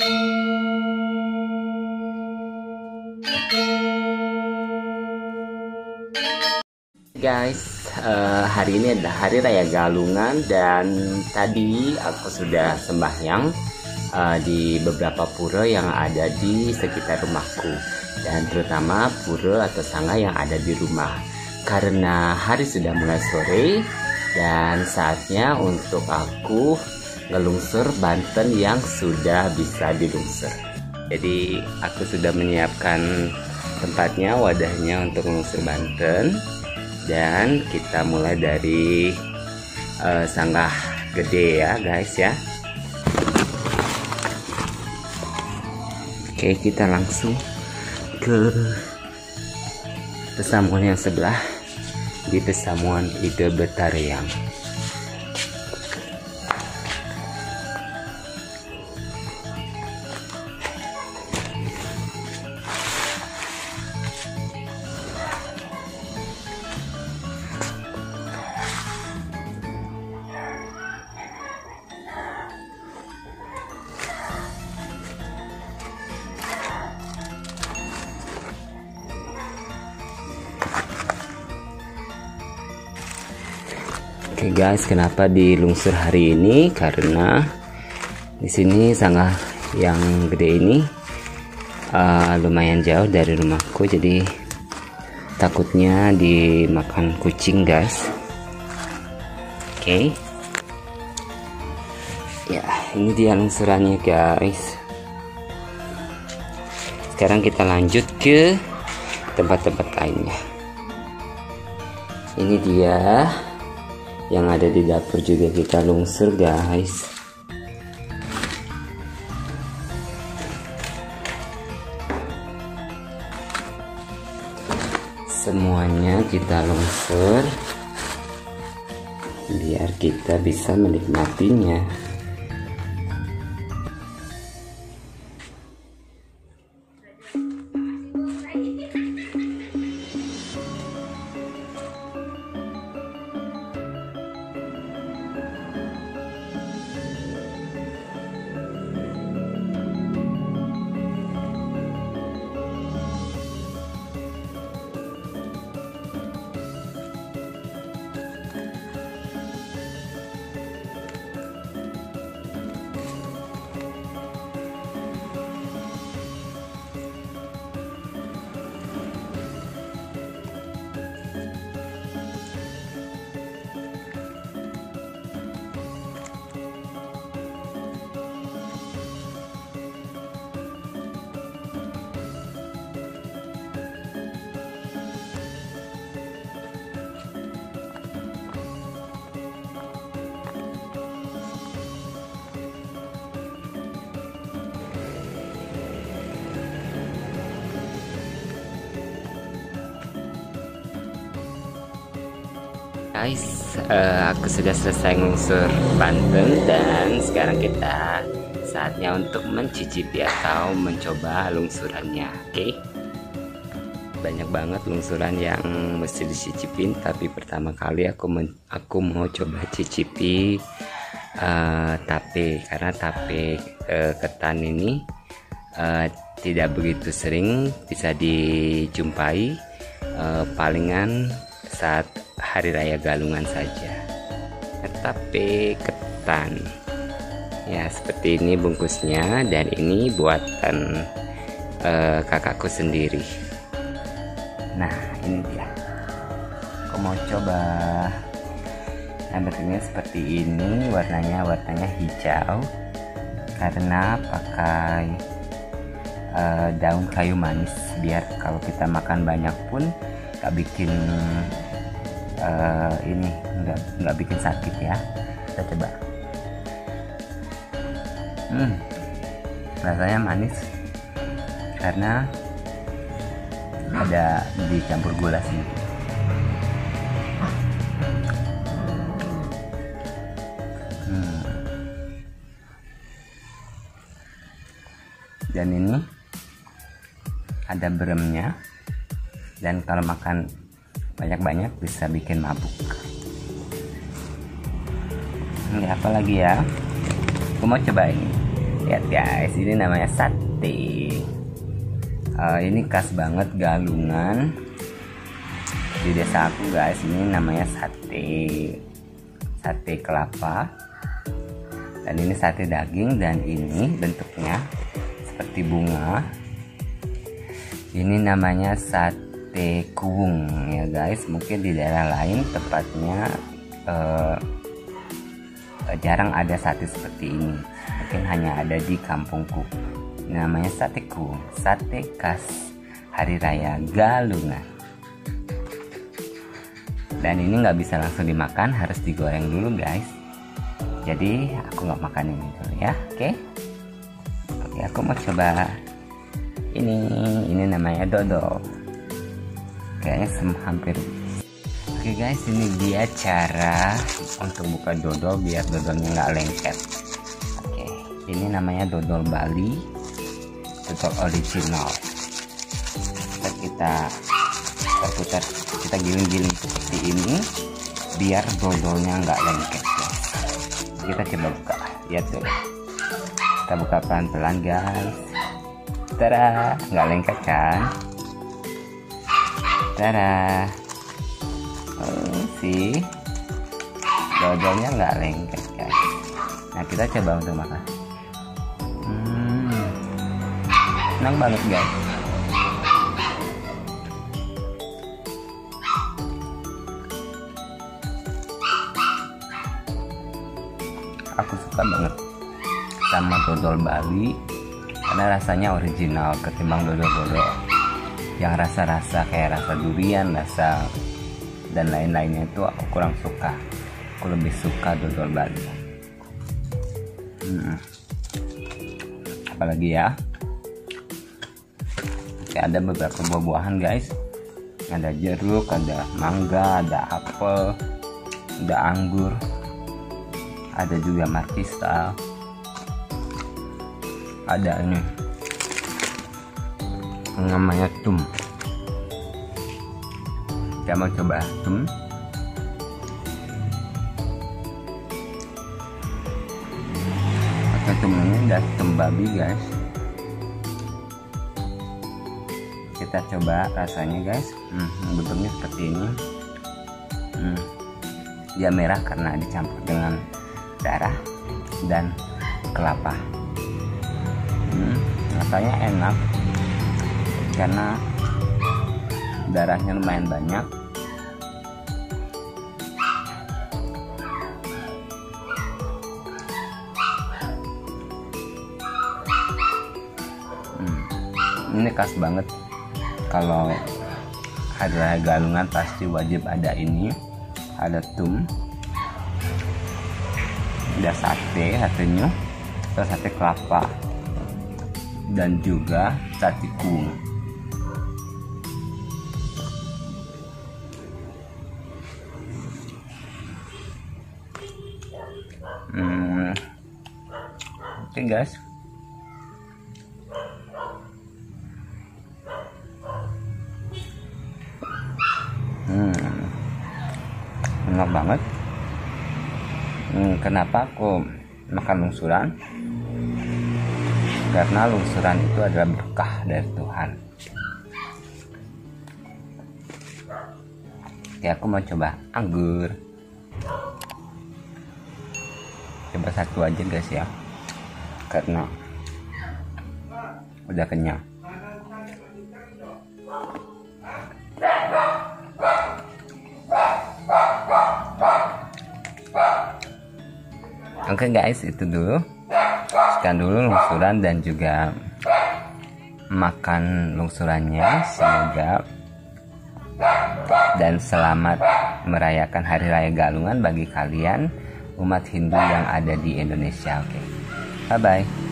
Guys, uh, hari ini adalah hari raya Galungan dan tadi aku sudah sembahyang uh, di beberapa pura yang ada di sekitar rumahku dan terutama pura atau sangga yang ada di rumah. Karena hari sudah mulai sore dan saatnya untuk aku ngelungsur Banten yang sudah bisa dilungsur. Jadi aku sudah menyiapkan tempatnya, wadahnya untuk ngelungsur Banten. Dan kita mulai dari uh, sanggah gede ya guys ya. Oke kita langsung ke pesamuan yang sebelah di pesamuan ide betariang Guys, kenapa di lungsur hari ini? Karena di sini sangat yang gede ini uh, lumayan jauh dari rumahku, jadi takutnya dimakan kucing guys. Oke, okay. ya ini dia lungsurannya guys. Sekarang kita lanjut ke tempat-tempat lainnya. Ini dia yang ada di dapur juga kita lungsur guys. Semuanya kita lungsur biar kita bisa menikmatinya guys uh, aku sudah selesai ngusur Banten dan sekarang kita saatnya untuk mencicipi atau mencoba lungsurannya oke okay? banyak banget lungsuran yang mesti dicicipin tapi pertama kali aku aku mau coba cicipi uh, tape karena tape uh, ketan ini uh, tidak begitu sering bisa dijumpai uh, palingan saat hari raya Galungan saja. Tape ketan. Ya, seperti ini bungkusnya dan ini buatan uh, kakakku sendiri. Nah, ini dia. Aku mau coba Nah, bentuknya seperti ini, warnanya warnanya hijau karena pakai uh, daun kayu manis biar kalau kita makan banyak pun gak bikin uh, ini nggak nggak bikin sakit ya. Kita coba. Hmm rasanya manis. Karena ada dicampur gula sih hmm. dan ini ada beremnya dan kalau makan banyak-banyak bisa bikin mabuk. Ini apa lagi ya? Aku mau coba ini. Lihat guys. Ini namanya sate. Uh, ini khas banget galungan. Di desa aku guys ini namanya sate. Sate kelapa. Dan ini sate daging dan ini bentuknya seperti bunga. Ini namanya sate kuung ya guys. Mungkin di daerah lain tepatnya uh, jarang ada sate seperti ini. Mungkin hanya ada di kampungku. Namanya sate kuung sate khas hari raya galungan. Dan ini nggak bisa langsung dimakan harus digoreng dulu guys. Jadi aku nggak makan ini dulu ya. Oke? Oke aku mau coba ini. Ini namanya dodo kayaknya hampir. Oke guys ini dia cara untuk buka dodol biar dodolnya nggak lengket. Oke ini namanya dodol Bali dodol original. Kita kita putar kita giling-giling seperti ini biar dodolnya nggak lengket guys. Kita coba buka lihat dulu. Kita buka pelan-pelan guys. Tara nggak lengket kan Tara. Oh, sih. Dodolnya nggak lengket guys. Nah kita coba untuk makan. Hmm, enak banget guys. Aku suka banget sama dodol Bali. Karena rasanya original ketimbang dodol-dodol yang rasa-rasa kayak rasa durian, rasa dan lain-lainnya itu aku kurang suka. Aku lebih suka dodol Bali. Hmm. Apalagi ya? Kayak ada beberapa buah-buahan guys. Ada jeruk, ada mangga, ada apel, ada anggur ada juga markista ada ini namanya tum. Kita mau coba tum. Pakai tum ini udah tum babi guys. Kita coba rasanya guys. Hmm, bentuknya seperti ini. Hmm, dia merah karena dicampur dengan darah dan kelapa. Hmm, rasanya enak karena darahnya lumayan banyak. Hmm, ini khas banget. Kalau ada galungan pasti wajib ada ini ada tum. Ada sate satenya atau sate kelapa. Dan juga sate kung hmm. oke okay, guys. Hmm. Enak banget. Hmm, kenapa aku makan lungsuran? Karena lungsuran itu adalah berkah dari Tuhan. Ya aku mau coba anggur coba satu aja guys ya karena udah kenyang Oke okay guys, itu dulu. Sekian dulu lungsuran dan juga makan lungsurannya. Semoga dan selamat merayakan Hari Raya Galungan bagi kalian umat Hindu yang ada di Indonesia. Oke. Okay. Bye bye.